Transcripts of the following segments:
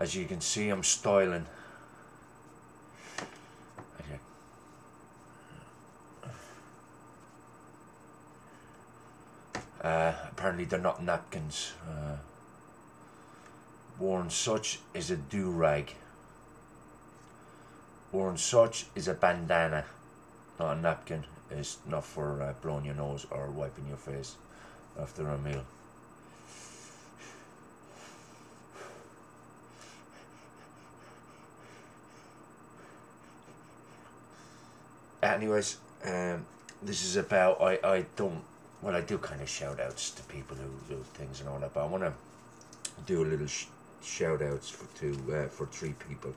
As you can see, I'm styling. Uh, apparently they're not napkins. Uh, worn such is a do-rag. Worn such is a bandana, not a napkin. It's not for uh, blowing your nose or wiping your face after a meal. Anyways, um, this is about I, I don't well I do kind of shout outs to people who do things and all that, but I want to do a little sh- shout outs for to uh, for three people.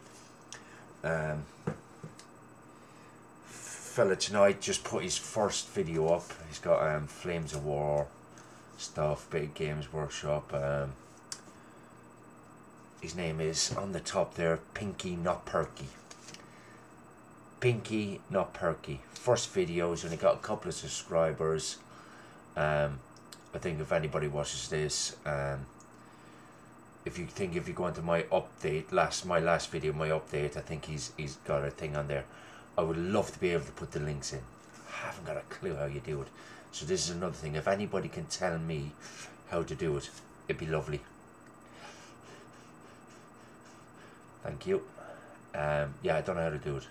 Um, fella tonight just put his first video up. He's got um, Flames of War stuff, Big Games Workshop. Um, his name is on the top there, Pinky Not Perky. Pinky Not Perky. First videos, only got a couple of subscribers. Um, I think if anybody watches this, um, if you think if you go into my update, last my last video, my update, I think he's he's got a thing on there. I would love to be able to put the links in. I haven't got a clue how you do it. So this is another thing. If anybody can tell me how to do it, it'd be lovely. Thank you. Um, yeah, I don't know how to do it.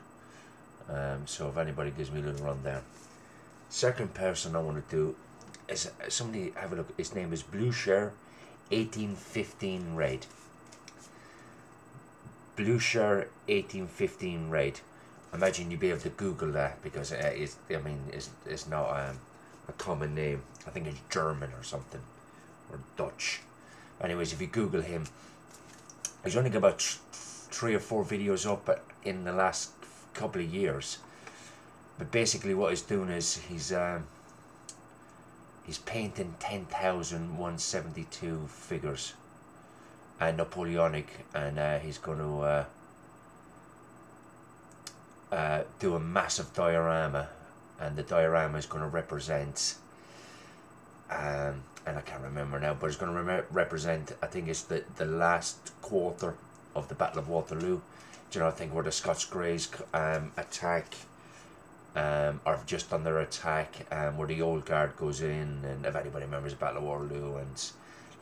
Um, so if anybody gives me a little rundown. Second person I want to do is somebody have a look. His name is Blue Share 1815 Raid. Blue Share 1815 Raid. Imagine you'd be able to Google that because uh, it's, I mean, it's, it's not um, a common name. I think it's German or something, or Dutch. Anyways, if you Google him, he's only got about three or four videos up in the last couple of years. But basically, what he's doing is he's um, he's painting 10,172 figures and Napoleonic, and uh, he's going to uh, uh, do a massive diorama, and the diorama is going to represent. Um, and I can't remember now, but it's going to re- represent. I think it's the the last quarter of the Battle of Waterloo. Do you know? I think where the Scots Greys um, attack, um, or just under attack, um, where the old guard goes in, and if anybody remembers the Battle of Waterloo, and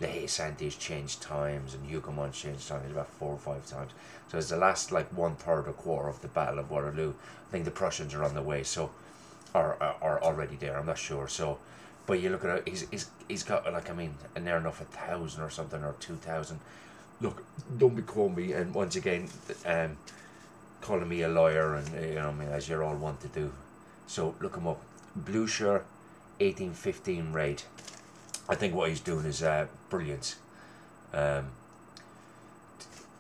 Le Santis changed times, and Hougoumont changed times about four or five times. So it's the last like one third or quarter of the Battle of Waterloo. I think the Prussians are on the way, so are are, are already there. I'm not sure. So but you look at it, he's, he's, he's got like, I mean, near enough a thousand or something or two thousand. Look, don't be calling me, and once again, um, calling me a lawyer, and you know, I mean, as you're all want to do. So look him up. Blue Shirt, 1815 raid. I think what he's doing is uh, brilliant. Um,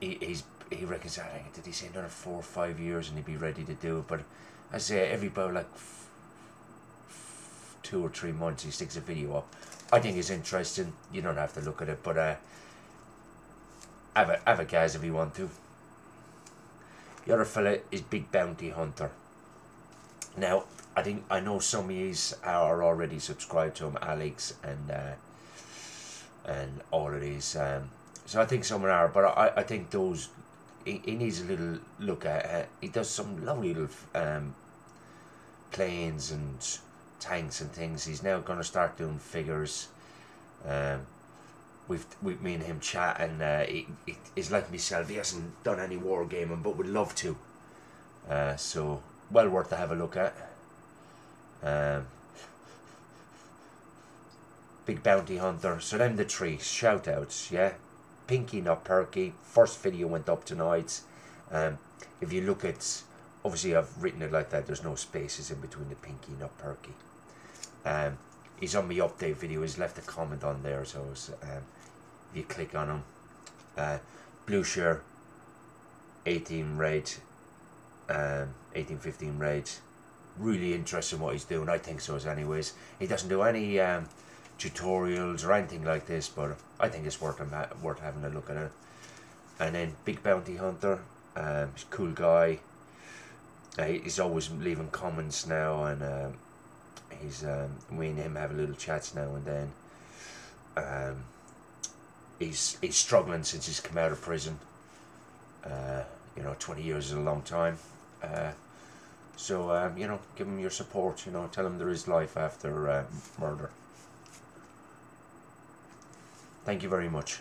he, he's he reckons I think did he say another four or five years and he'd be ready to do it. But I say every about like two or three months he sticks a video up. I think it's interesting. You don't have to look at it, but uh, have a guys if you want to. The other fella is Big Bounty Hunter. Now I think I know some of these are already subscribed to him, Alex and uh, and all of these. Um, so I think some are, but I, I think those he, he needs a little look at. Uh, he does some lovely little um, planes and tanks and things. He's now going to start doing figures. Um, we've we, me and him chat, and uh, he, he, he's like myself. He hasn't done any wargaming, but would love to. Uh, so well worth to have a look at. Um, Big Bounty Hunter. So them the three shout outs, yeah. Pinky not perky. First video went up tonight. Um, if you look at, obviously I've written it like that. There's no spaces in between the pinky not perky. Um, he's on my update video. He's left a comment on there, so um, if you click on him, uh, blue shirt, 18 raid, um, 18, 15 raid. Really interesting what he's doing. I think so, as anyways. He doesn't do any um, tutorials or anything like this, but I think it's worth worth having a look at it. And then Big Bounty Hunter, um, cool guy. Uh, he's always leaving comments now, and um, he's um, we and him have a little chats now and then. Um, he's he's struggling since he's come out of prison. Uh, you know, 20 years is a long time. Uh, so, um, you know, give him your support, you know, tell him there is life after uh, murder. Thank you very much.